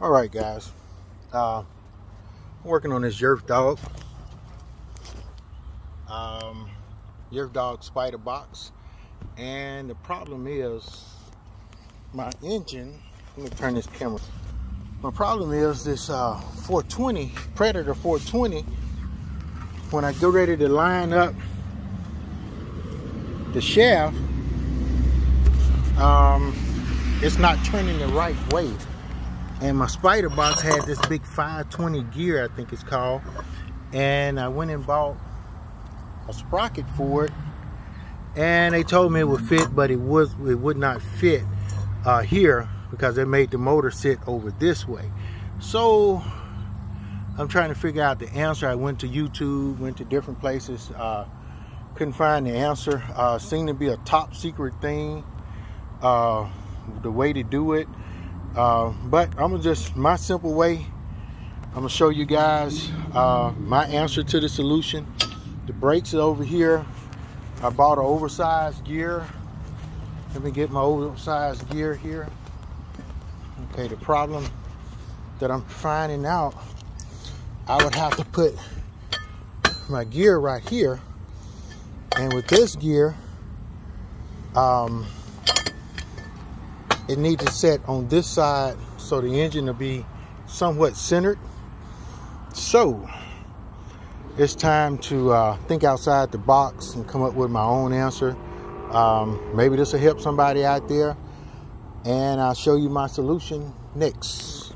All right, guys. Uh, I'm working on this Yerf Dog. Um, Yerf Dog spider box. And the problem is my engine. Let me turn this camera. My problem is this uh, 420, Predator 420. When I go ready to line up the shaft, um, it's not turning the right way. And my spider box had this big 520 gear, I think it's called. And I went and bought a sprocket for it. And they told me it would fit, but it was it would not fit uh, here because they made the motor sit over this way. So I'm trying to figure out the answer. I went to YouTube, went to different places, uh, couldn't find the answer. Uh, seemed to be a top secret thing, uh, the way to do it. Uh, but I'm gonna just my simple way. I'm gonna show you guys uh, my answer to the solution. The brakes are over here. I bought an oversized gear. Let me get my oversized gear here. Okay, the problem that I'm finding out, I would have to put my gear right here. And with this gear, um, it needs to set on this side so the engine will be somewhat centered. So it's time to uh, think outside the box and come up with my own answer. Um, maybe this will help somebody out there and I'll show you my solution next.